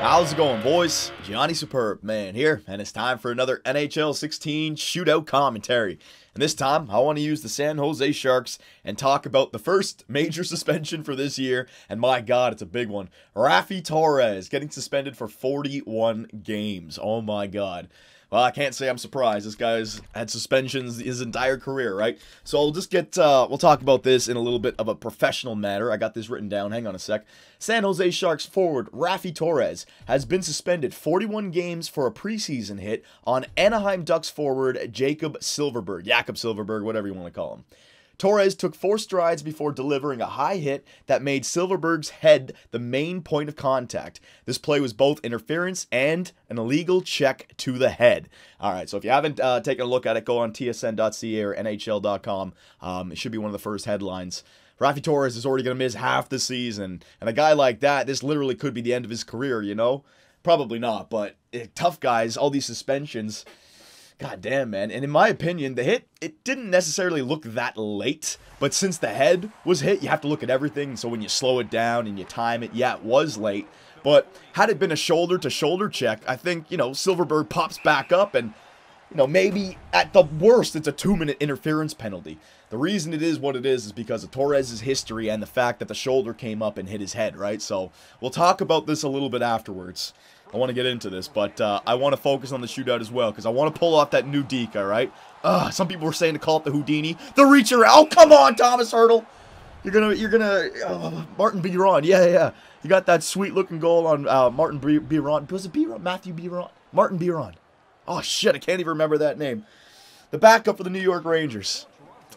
How's it going, boys? Johnny Superb, man, here, and it's time for another NHL 16 shootout commentary. And this time, I want to use the San Jose Sharks and talk about the first major suspension for this year, and my god, it's a big one. Raffi Torres getting suspended for 41 games. Oh my god. Well, I can't say I'm surprised. This guy's had suspensions his entire career, right? So I'll just get, uh, we'll talk about this in a little bit of a professional matter. I got this written down. Hang on a sec. San Jose Sharks forward Raffi Torres has been suspended 41 games for a preseason hit on Anaheim Ducks forward Jakob Silverberg. Silfverberg. Jakob Silverberg, whatever you want to call him. Torres took four strides before delivering a high hit that made Silverberg's head the main point of contact. This play was both interference and an illegal check to the head. All right, so if you haven't uh, taken a look at it, go on tsn.ca or nhl.com. Um, it should be one of the first headlines. Raffi Torres is already going to miss half the season. And a guy like that, this literally could be the end of his career, you know? Probably not, but eh, tough guys, all these suspensions. God damn, man. And in my opinion, the hit, it didn't necessarily look that late. But since the head was hit, you have to look at everything. So when you slow it down and you time it, yeah, it was late. But had it been a shoulder to shoulder check, I think, you know, Silverberg pops back up and, you know, maybe at the worst, it's a two minute interference penalty. The reason it is what it is is because of Torres' history and the fact that the shoulder came up and hit his head, right? So we'll talk about this a little bit afterwards. I want to get into this, but uh, I want to focus on the shootout as well because I want to pull off that new deke, all right? Uh, some people were saying to call it the Houdini. The reacher. Oh, come on, Tomas Hertl. You're gonna, you're gonna, uh, Martin Biron. Yeah, yeah. You got that sweet looking goal on uh, Martin Biron. Was it Biron? Matthew Biron? Martin Biron. Oh shit, I can't even remember that name. The backup for the New York Rangers.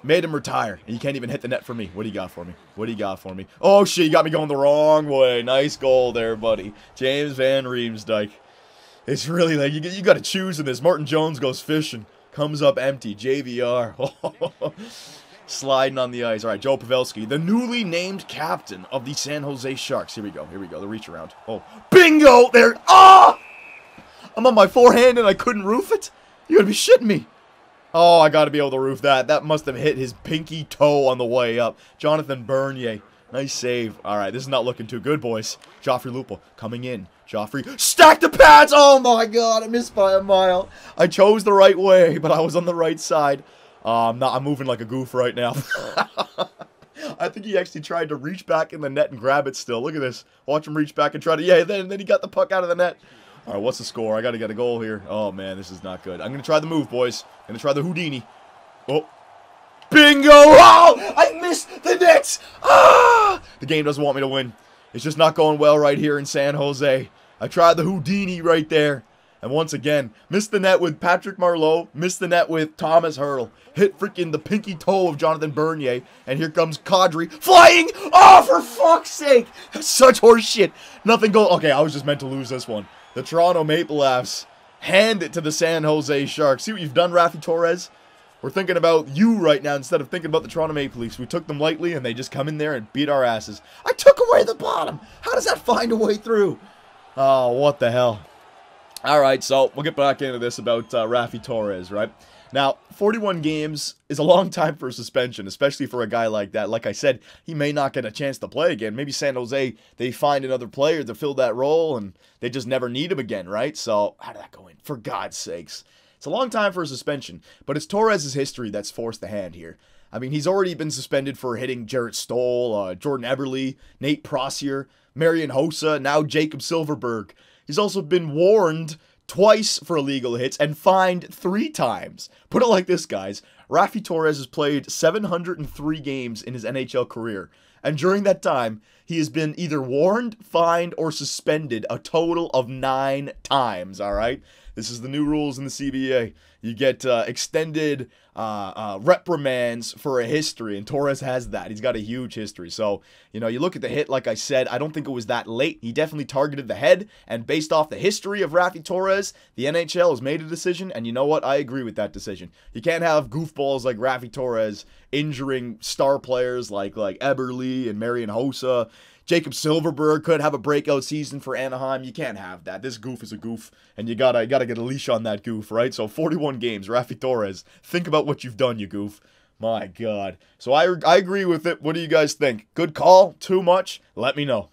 Made him retire. And you can't even hit the net for me. What do you got for me? What do you got for me? Oh, shit, you got me going the wrong way. Nice goal there, buddy. James Van Riemsdyk. It's really like, you, you got to choose in this. Martin Jones goes fishing. Comes up empty. JVR. Sliding on the ice. All right, Joe Pavelski, the newly named captain of the San Jose Sharks. Here we go. Here we go. The reach around. Oh, bingo! There. Ah! Oh! I'm on my forehand and I couldn't roof it? You gotta be shitting me. Oh, I got to be able to roof that. That must have hit his pinky toe on the way up. Jonathan Bernier. Nice save. All right, this is not looking too good, boys. Joffrey Lupul coming in. Joffrey, stack the pads! Oh my god, I missed by a mile. I chose the right way, but I was on the right side. Uh, I'm not. I'm moving like a goof right now. I think he actually tried to reach back in the net and grab it still. Look at this. Watch him reach back and try to... Yeah, then, then he got the puck out of the net. All right, what's the score? I got to get a goal here. Oh, man, this is not good. I'm going to try the move, boys. I'm going to try the Houdini. Oh. Bingo! Oh! I missed the net! Ah! The game doesn't want me to win. It's just not going well right here in San Jose. I tried the Houdini right there. And once again, missed the net with Patrick Marleau, missed the net with Tomas Hertl. Hit freaking the pinky toe of Jonathan Bernier. And here comes Kadri flying! Oh, for fuck's sake! Such horseshit. Nothing go. Okay, I was just meant to lose this one the Toronto Maple Leafs hand it to the San Jose Sharks. See what you've done, Raffi Torres? We're thinking about you right now instead of thinking about the Toronto Maple Leafs. We took them lightly, and they just come in there and beat our asses. I took away the bottom. How does that find a way through? Oh, what the hell. All right, so we'll get back into this about uh, Raffi Torres, right? Now, 41 games is a long time for a suspension, especially for a guy like that. Like I said, he may not get a chance to play again. Maybe San Jose, they find another player to fill that role, and they just never need him again, right? So, how did that go in? For God's sakes. It's a long time for a suspension, but it's Torres' history that's forced the hand here. I mean, he's already been suspended for hitting Jarrett Stoll, uh, Jordan Eberle, Nate Prosser, Marian Hossa, now Jakob Silverberg. He's also been warned twice for illegal hits, and fined three times. Put it like this, guys. Raffi Torres has played 703 games in his NHL career, and during that time, he has been either warned, fined, or suspended a total of nine times, all right? This is the new rules in the CBA. You get uh, extended uh, uh, reprimands for a history, and Torres has that. He's got a huge history. So, you know, you look at the hit, like I said, I don't think it was that late. He definitely targeted the head, and based off the history of Raffi Torres, the NHL has made a decision, and you know what? I agree with that decision. You can't have goofballs like Raffi Torres injuring star players like like Eberle and Marian Hossa. Jakob Silverberg could have a breakout season for Anaheim. You can't have that. This goof is a goof, and you gotta you gotta get a leash on that goof, right? So 41 games, Raffi Torres. Think about what you've done, you goof. My God. So I I agree with it. What do you guys think? Good call? Too much? Let me know.